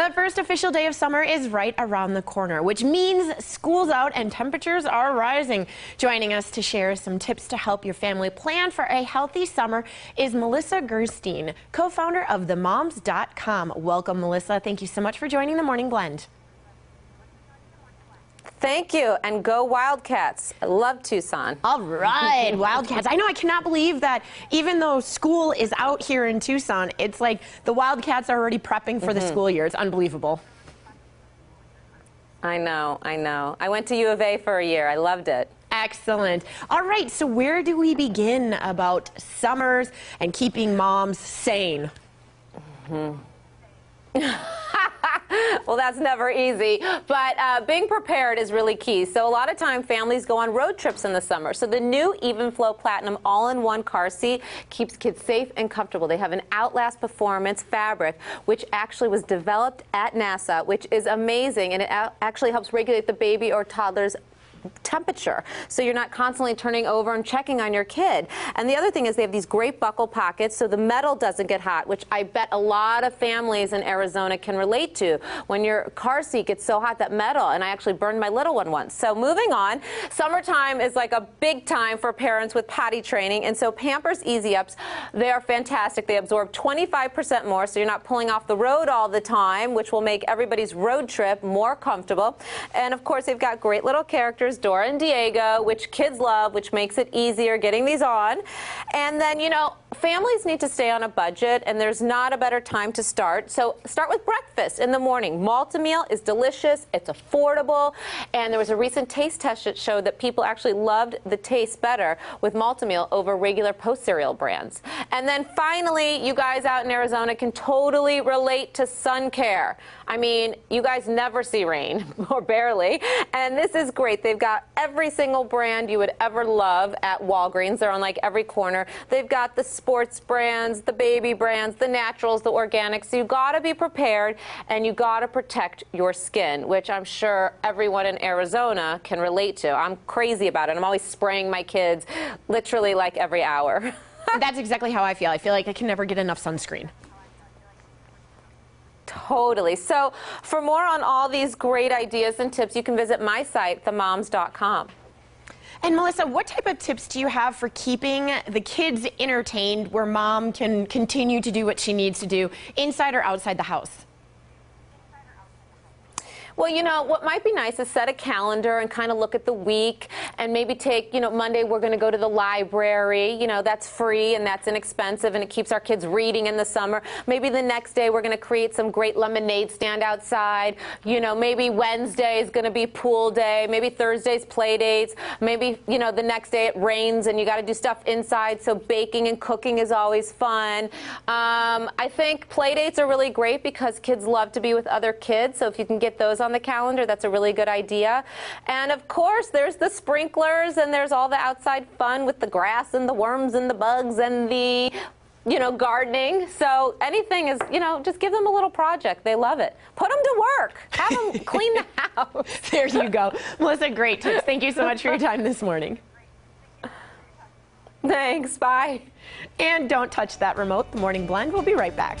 The first official day of summer is right around the corner, which means school's out and temperatures are rising. Joining us to share some tips to help your family plan for a healthy summer is Melissa Gerstein, co-founder of themoms.com. Welcome, Melissa. Thank you so much for joining the Morning Blend. Thank you, and go Wildcats. I love Tucson. All right, Wildcats. I know I cannot believe that even though school is out here in Tucson, it's like the Wildcats are already prepping for mm -hmm. the mm-hmm. school year. It's unbelievable. I know, I know. I went to U of A for a year. I loved it. Excellent. All right, so where do we begin about summers and keeping moms sane? Mm -hmm. well, that's never easy, but uh, being prepared is really key. So a lot of time families go on road trips in the summer. So the new Evenflo Platinum all-in-one car seat keeps kids safe and comfortable. They have an Outlast Performance fabric, which actually was developed at NASA, which is amazing, and it actually helps regulate the baby or toddler's temperature. So you're not constantly turning over and checking on your kid. And the other thing is they have these great buckle pockets so the metal doesn't get hot, which I bet a lot of families in Arizona can relate to. When your car seat gets so hot that metal, and I actually burned my little one once. So moving on, summertime is like a big time for parents with potty training. And so Pampers Easy Ups, they are fantastic. They absorb 25% more, so you're not pulling off the road all the time, which will make everybody's road trip more comfortable. And of course, they've got great little characters Dora and Diego, which kids love, which makes it easier getting these on. And then, you know, families need to stay on a budget, and there's not a better time to start. So start with breakfast in the morning. Malt-O-Meal is delicious, it's affordable, and there was a recent taste test that showed that people actually loved the taste better with Malt-O-Meal over regular post cereal brands. And then finally, you guys out in Arizona can totally relate to sun care. I mean, you guys never see rain, or barely, and this is great. They've got every single brand you would ever love at Walgreens. They're on like every corner. They've got the sports brands, the baby brands, the naturals, the organics. So you got to be prepared and you got to protect your skin, which I'm sure everyone in Arizona can relate to. I'm crazy about it. I'm always spraying my kids literally like every hour. That's exactly how I feel. I feel like I can never get enough sunscreen. Totally. So for more on all these great ideas and tips, you can visit my site, themoms.com. And Melissa, what type of tips do you have for keeping the kids entertained where mom can continue to do what she needs to do inside or outside the house? Well, you know, what might be nice is set a calendar and kind of look at the week and maybe take, you know, Monday we're going to go to the library. You know, that's free and that's inexpensive and it keeps our kids reading in the summer. Maybe the next day we're going to create some great lemonade stand outside. You know, maybe Wednesday is going to be pool day. Maybe Thursday's play dates. Maybe, you know, the next day it rains and you got to do stuff inside. So baking and cooking is always fun. Um, I think play dates are really great because kids love to be with other kids. So if you can get those on on the calendar. That's a really good idea. And of course, there's the sprinklers and there's all the outside fun with the grass and the worms and the bugs and the you know, gardening. So anything is, you know, just give them a little project. They love it. Put them to work. Have them clean the house. there you go. Melissa, great tips. Thank you so much for your time this morning. Thanks. Bye. And don't touch that remote. The Morning Blend. We'll be right back.